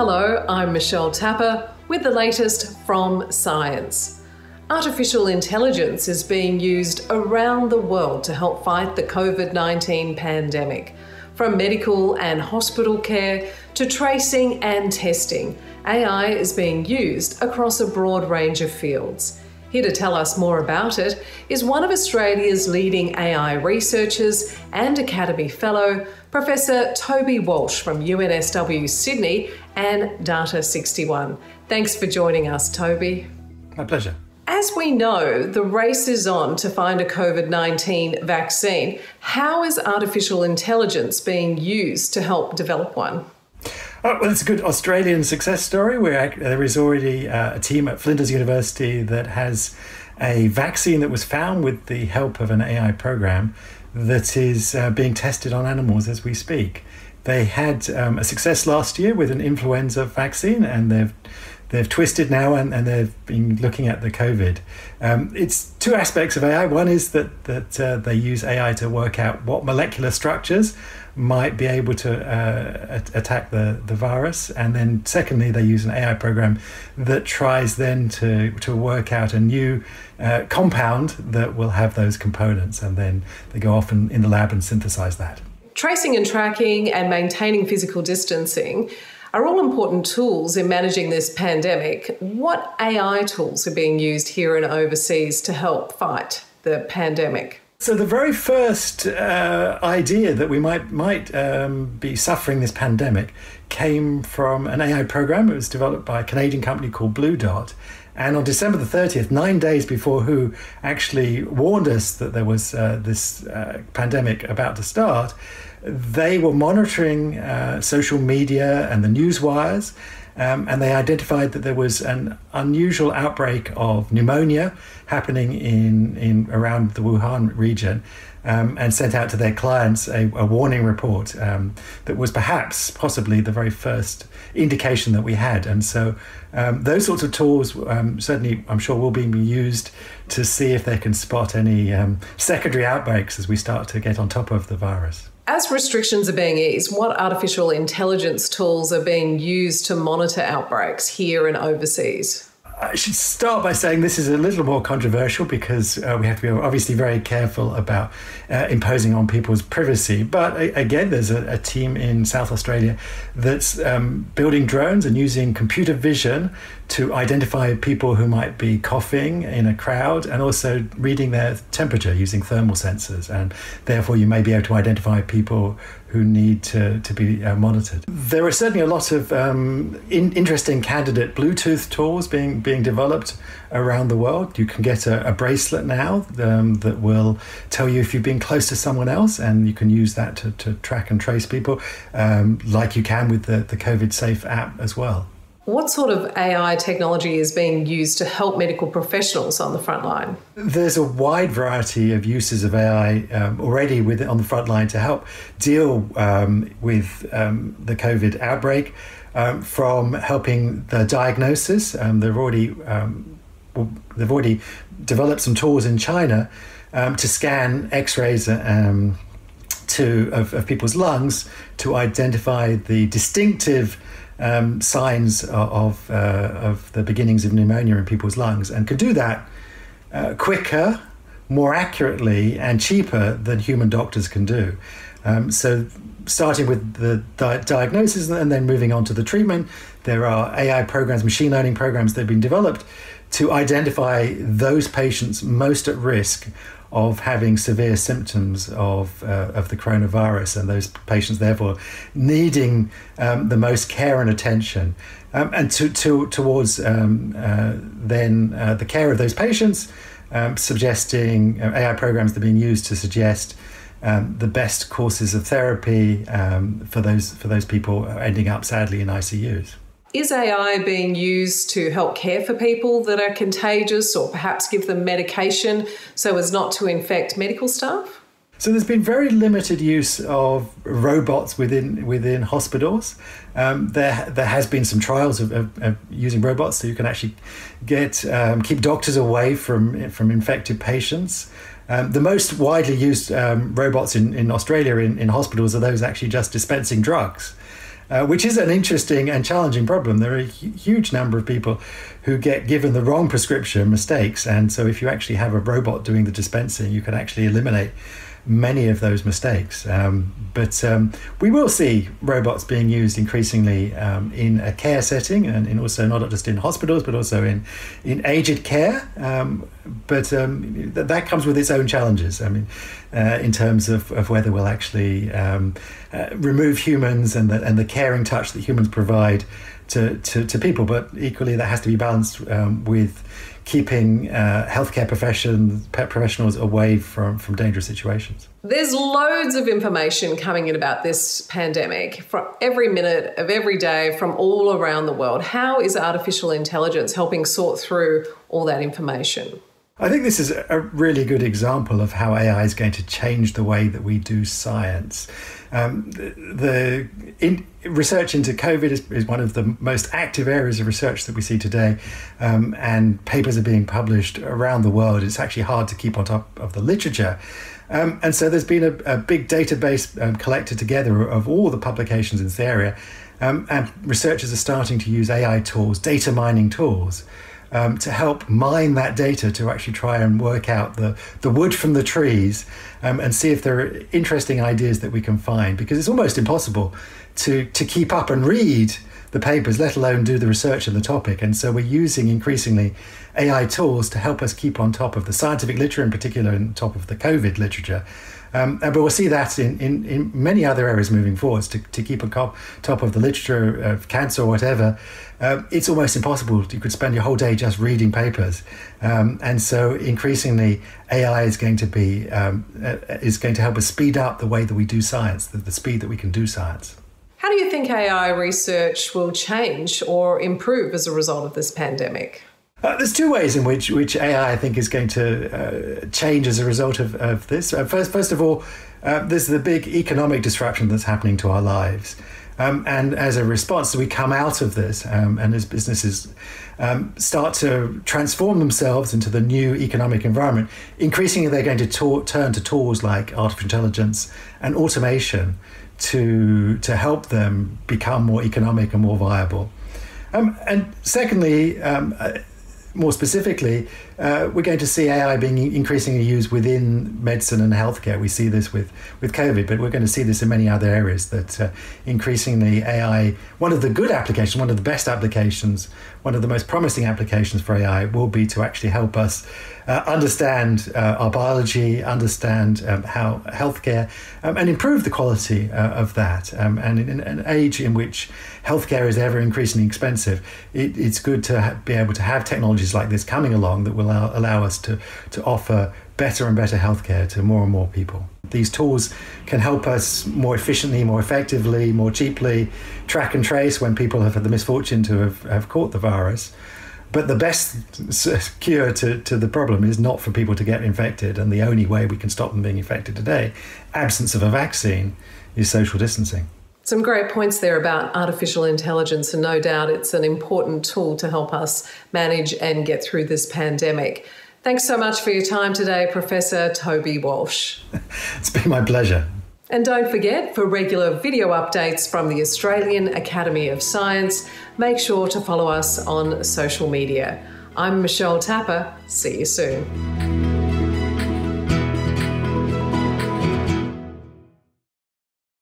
Hello, I'm Michelle Tapper with the latest from Science. Artificial intelligence is being used around the world to help fight the COVID 19 pandemic. From medical and hospital care to tracing and testing, AI is being used across a broad range of fields. Here to tell us more about it is one of Australia's leading AI researchers and Academy Fellow, Professor Toby Walsh from UNSW Sydney and Data 61. Thanks for joining us, Toby. My pleasure. As we know, the race is on to find a COVID 19 vaccine. How is artificial intelligence being used to help develop one? Oh, well, it's a good Australian success story where there is already uh, a team at Flinders University that has a vaccine that was found with the help of an AI program that is uh, being tested on animals as we speak. They had um, a success last year with an influenza vaccine, and they've they've twisted now and, and they've been looking at the COVID. Um, it's two aspects of AI. One is that that uh, they use AI to work out what molecular structures might be able to uh, attack the, the virus. And then, secondly, they use an AI program that tries then to, to work out a new uh, compound that will have those components. And then they go off in, in the lab and synthesize that. Tracing and tracking and maintaining physical distancing are all important tools in managing this pandemic. What AI tools are being used here and overseas to help fight the pandemic? So the very first uh, idea that we might might um, be suffering this pandemic came from an AI program. It was developed by a Canadian company called Blue Dot. And on December the 30th, nine days before WHO actually warned us that there was uh, this uh, pandemic about to start, they were monitoring uh, social media and the news wires um, and they identified that there was an unusual outbreak of pneumonia happening in, in around the Wuhan region. Um, and sent out to their clients a, a warning report um, that was perhaps, possibly, the very first indication that we had. And so, um, those sorts of tools um, certainly, I'm sure, will be used to see if they can spot any um, secondary outbreaks as we start to get on top of the virus. As restrictions are being eased, what artificial intelligence tools are being used to monitor outbreaks here and overseas? I should start by saying this is a little more controversial because uh, we have to be obviously very careful about uh, imposing on people's privacy. But uh, again, there's a, a, team in South Australia that's um, building drones and using computer vision to identify people who might be coughing in a crowd and also reading their temperature using thermal sensors. And therefore, you may be able to identify people who need to, to be uh, monitored. There are certainly a lot of um, in, interesting candidate Bluetooth tools being, being developed around the world. You can get a, a bracelet now um, that will tell you if you've been close to someone else, and you can use that to, to track and trace people, um, like you can with the, the COVID Safe app as well. What sort of AI technology is being used to help medical professionals on the front line? There's a wide variety of uses of AI um, already with on the front line to help deal um, with um, the COVID outbreak, um, from helping the diagnosis. Um, they've already um, they've already developed some tools in China to scan X-rays. To of, of people's lungs to identify the distinctive um, signs of, uh, of the beginnings of pneumonia in people's lungs and could do that uh, quicker, more accurately, and cheaper than human doctors can do. Um, so, starting with the di- diagnosis and then moving on to the treatment, there are AI programs, machine learning programs that have been developed to identify those patients most at risk of having severe symptoms of, uh, of the coronavirus and those patients therefore needing um, the most care and attention um, and to, to, towards um, uh, then uh, the care of those patients um, suggesting uh, AI programs that are being used to suggest um, the best courses of therapy um, for those for those people ending up sadly in ICUs. Is AI being used to help care for people that are contagious or perhaps give them medication so as not to infect medical staff? So there's been very limited use of robots within within hospitals. Um, there there has been some trials of, of, of, using robots so you can actually get um, keep doctors away from from infected patients. Um, the most widely used um, robots in, in Australia in, in hospitals are those actually just dispensing drugs. Uh, which is an interesting and challenging problem. There are a huge number of people who get given the wrong prescription mistakes. And so, if you actually have a robot doing the dispensing, you can actually eliminate many of those mistakes. Um, but um, we will see robots being used increasingly um, in a care setting and in also not just in hospitals, but also in, in aged care. Um, but um, th- that comes with its own challenges. I mean, uh, in terms of, of whether we'll actually um, uh, remove humans and the, and the caring touch that humans provide to, to, to people, but equally that has to be balanced with keeping uh, healthcare profession, professionals away from, from dangerous situations. There's loads of information coming in about this pandemic from every minute of every day from all around the world. How is artificial intelligence helping sort through all that information? I think this is a really good example of how AI is going to change the way that we do science. Um, the in, research into COVID is, is, one of the most active areas of research that we see today, um, and papers are being published around the world. It's actually hard to keep on top of the literature. Um, and so there's been a, a big database um, collected together of all the publications in this area, um, and researchers are starting to use AI tools, data mining tools um, to help mine that data to actually try and work out the, the wood from the trees um, and see if there are interesting ideas that we can find because it's almost impossible to, to keep up and read the papers, let alone do the research on the topic. And so we're using increasingly AI tools to help us keep on top of the scientific literature, in particular, on top of the COVID literature. Um, but we'll see that in, in, in, many other areas moving forwards to, to keep on top of the literature of cancer or whatever. Uh, it's almost impossible. You could spend your whole day just reading papers, um, and so increasingly AI is going to be um, uh, is going to help us speed up the way that we do science, the, the speed that we can do science. How do you think AI research will change or improve as a result of this pandemic? Uh, there's two ways in which, which AI, I think, is going to uh, change as a result of, of this. Uh, first, first of all, uh, there's the big economic disruption that's happening to our lives. Um, and as a response, we come out of this, um, and as businesses um, start to transform themselves into the new economic environment, increasingly they're going to ta- turn to tools like artificial intelligence and automation to to help them become more economic and more viable. Um, and secondly, um, uh, more specifically, uh, we're going to see AI being increasingly used within medicine and healthcare. We see this with, with COVID, but we're going to see this in many other areas that uh, increasingly AI, one of the good applications, one of the best applications, one of the most promising applications for AI will be to actually help us uh, understand uh, our biology, understand um, how healthcare, um, and improve the quality uh, of that. Um, and in, in, an age in which healthcare is ever increasingly expensive, it, it's good to be able to have technologies like this coming along that will allow, allow us to, to offer better and better healthcare to more and more people. These tools can help us more efficiently, more effectively, more cheaply track and trace when people have had the misfortune to have, have caught the virus. But the best cure to, to the problem is not for people to get infected. And the only way we can stop them being infected today, absence of a vaccine, is social distancing. Some great points there about artificial intelligence, and no doubt it's an important tool to help us manage and get through this pandemic. Thanks so much for your time today, Professor Toby Walsh. it's been my pleasure. And don't forget, for regular video updates from the Australian Academy of Science, make sure to follow us on social media. I'm Michelle Tapper. See you soon.